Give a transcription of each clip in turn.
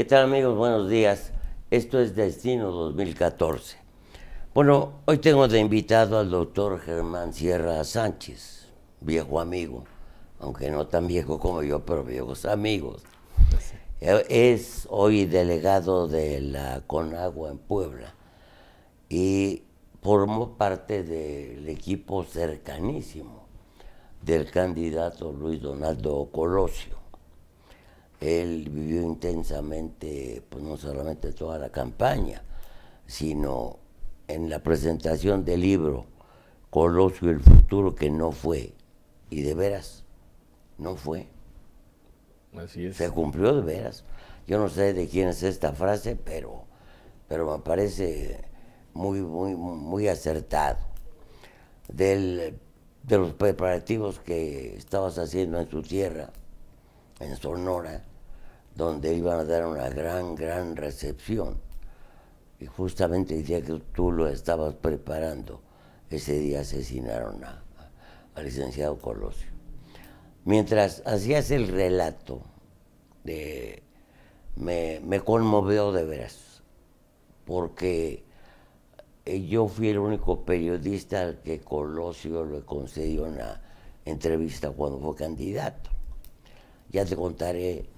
¿Qué tal amigos? Buenos días. Esto es Destino 2014. Bueno, hoy tengo de invitado al doctor Germán Sierra Sánchez, viejo amigo, aunque no tan viejo como yo, pero viejos amigos. Es hoy delegado de la Conagua en Puebla y formó parte del equipo cercanísimo del candidato Luis Donaldo Colosio. Él vivió intensamente, pues no solamente toda la campaña, sino en la presentación del libro Colosio el futuro que no fue, y de veras, no fue. Así es. Se cumplió de veras. Yo no sé de quién es esta frase, pero, pero me parece muy, muy, muy acertado. Del, de los preparativos que estabas haciendo en tu tierra, en Sonora, donde iban a dar una gran, gran recepción. Y justamente el día que tú lo estabas preparando, ese día asesinaron a, al licenciado Colosio. Mientras hacías el relato, me, me conmovió de veras, porque eh, yo fui el único periodista al que Colosio le concedió una entrevista cuando fue candidato. Ya te contaré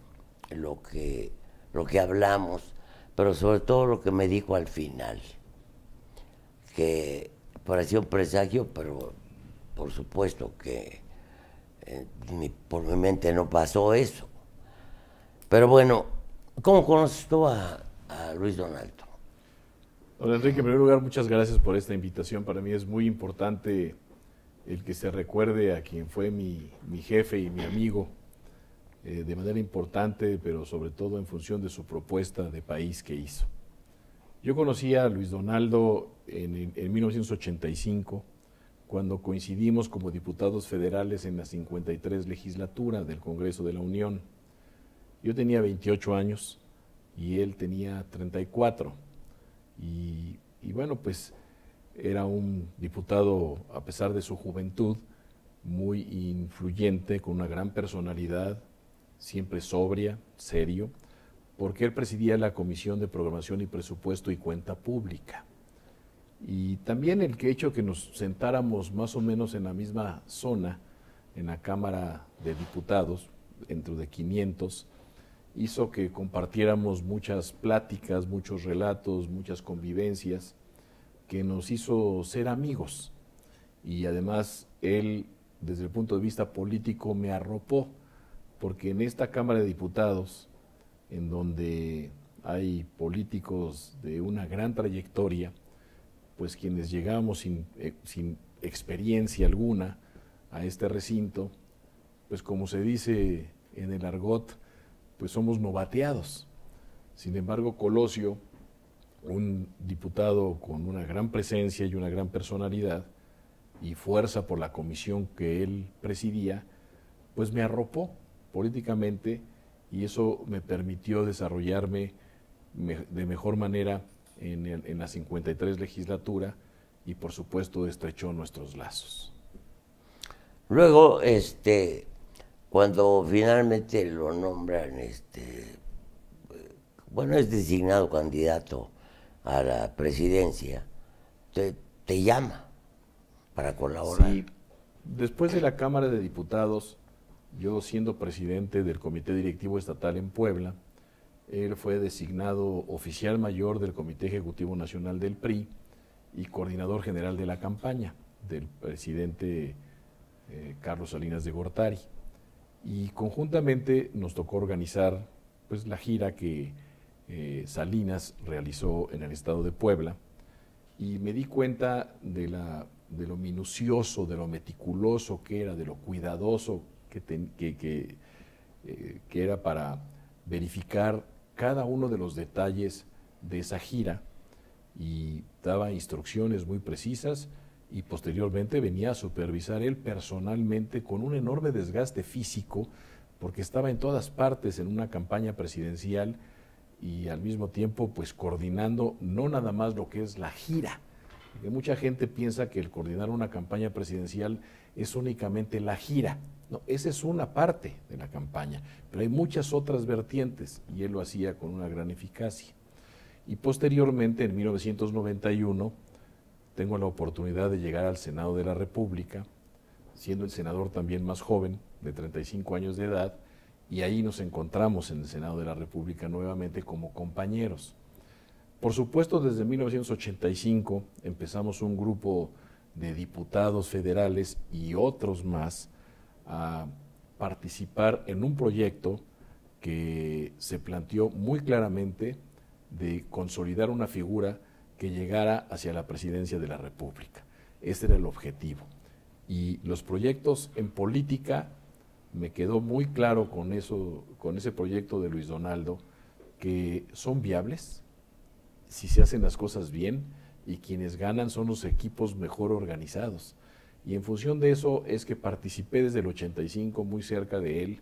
lo que, lo que hablamos, pero sobre todo lo que me dijo al final, que parecía un presagio, pero por supuesto que eh, por mi mente no pasó eso. Pero bueno, ¿cómo conoces tú a, Luis Donaldo? Don Enrique, en primer lugar, muchas gracias por esta invitación. Para mí es muy importante el que se recuerde a quien fue mi, mi jefe y mi amigo eh, de manera importante, pero sobre todo en función de su propuesta de país que hizo. Yo conocí a Luis Donaldo en, en 1985, cuando coincidimos como diputados federales en la 53 legislatura del Congreso de la Unión. Yo tenía 28 años y él tenía 34. Y, y, bueno, pues era un diputado, a pesar de su juventud, muy influyente, con una gran personalidad, siempre sobria, serio, porque él presidía la Comisión de Programación y Presupuesto y Cuenta Pública. Y también el que hecho que nos sentáramos más o menos en la misma zona, en la Cámara de Diputados, dentro de 500, hizo que compartiéramos muchas pláticas, muchos relatos, muchas convivencias, que nos hizo ser amigos. Y además él, desde el punto de vista político, me arropó porque en esta Cámara de Diputados, en donde hay políticos de una gran trayectoria, pues quienes llegamos sin, eh, sin experiencia alguna a este recinto, pues como se dice en el argot, pues somos novateados. Sin embargo, Colosio, un diputado con una gran presencia y una gran personalidad y fuerza por la comisión que él presidía, pues me arropó políticamente y eso me permitió desarrollarme de mejor manera en, el, en la 53 legislatura y por supuesto estrechó nuestros lazos. Luego, este, cuando finalmente lo nombran, este, bueno, es designado candidato a la presidencia, te, te llama para colaborar. Sí, después de la Cámara de Diputados, yo siendo presidente del Comité Directivo Estatal en Puebla, él fue designado oficial mayor del Comité Ejecutivo Nacional del PRI y coordinador general de la campaña del presidente eh, Carlos Salinas de Gortari. Y conjuntamente nos tocó organizar pues, la gira que eh, Salinas realizó en el estado de Puebla y me di cuenta de, la, de lo minucioso, de lo meticuloso que era, de lo cuidadoso eh, que era para verificar cada uno de los detalles de esa gira y daba instrucciones muy precisas y posteriormente venía a supervisar él personalmente con un enorme desgaste físico porque estaba en todas partes en una campaña presidencial y al mismo tiempo pues coordinando no nada más lo que es la gira. Mucha gente piensa que el coordinar una campaña presidencial es únicamente la gira No, esa es una parte de la campaña, pero hay muchas otras vertientes y él lo hacía con una gran eficacia. Y posteriormente, en 1991, tengo la oportunidad de llegar al Senado de la República, siendo el senador también más joven, de 35 años de edad, y ahí nos encontramos en el Senado de la República nuevamente como compañeros. Por supuesto, desde 1985 empezamos un grupo de diputados federales y otros más a participar en un proyecto que se planteó muy claramente de consolidar una figura que llegara hacia la presidencia de la República. Ese era el objetivo. Y los proyectos en política, me quedó muy claro con, eso, con ese proyecto de Luis Donaldo, que son viables si se hacen las cosas bien y quienes ganan son los equipos mejor organizados. Y en función de eso es que participé desde el 85 muy cerca de él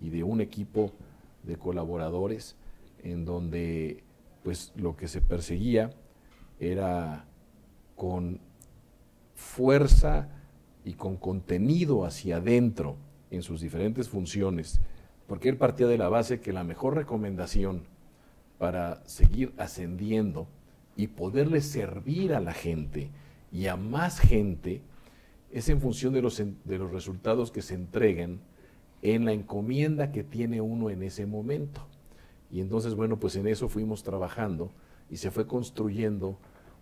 y de un equipo de colaboradores en donde pues lo que se perseguía era con fuerza y con contenido hacia adentro en sus diferentes funciones, porque él partía de la base que la mejor recomendación para seguir ascendiendo y poderle servir a la gente y a más gente es en función de los, de los resultados que se entreguen en la encomienda que tiene uno en ese momento. Y entonces, bueno, pues en eso fuimos trabajando y se fue construyendo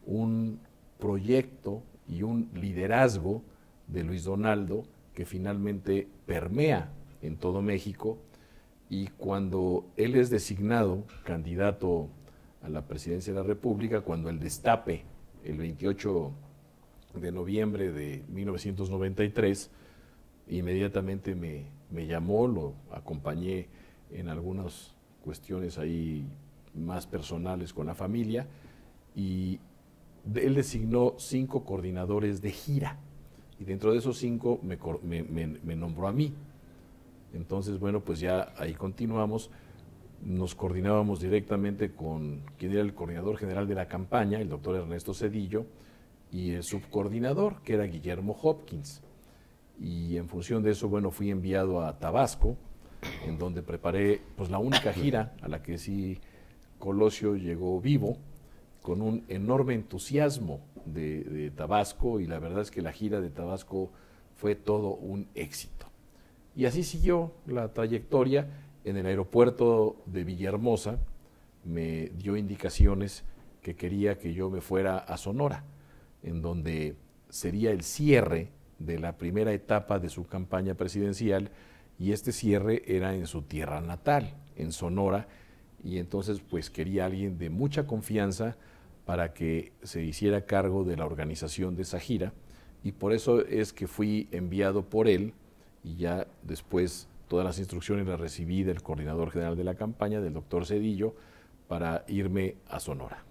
un proyecto y un liderazgo de Luis Donaldo que finalmente permea en todo México y cuando él es designado candidato a la presidencia de la República, cuando el destape el 28 de noviembre de 1993, inmediatamente me, me llamó, lo acompañé en algunas cuestiones ahí más personales con la familia y él designó cinco coordinadores de gira y dentro de esos cinco me, me, nombró a mí. Entonces, bueno, pues ya ahí continuamos. Nos coordinábamos directamente con quien era el coordinador general de la campaña, el doctor Ernesto Cedillo, y el subcoordinador, que era Guillermo Hopkins. Y en función de eso, bueno, fui enviado a Tabasco, en donde preparé pues la única gira a la que sí Colosio llegó vivo, con un enorme entusiasmo de, Tabasco, y la verdad es que la gira de Tabasco fue todo un éxito. Y así siguió la trayectoria. En el aeropuerto de Villahermosa me dio indicaciones que quería que yo me fuera a Sonora en donde sería el cierre de la primera etapa de su campaña presidencial y este cierre era en su tierra natal, en Sonora, y entonces pues quería alguien de mucha confianza para que se hiciera cargo de la organización de esa gira y por eso es que fui enviado por él y ya después todas las instrucciones las recibí del coordinador general de la campaña, del doctor Cedillo, para irme a Sonora.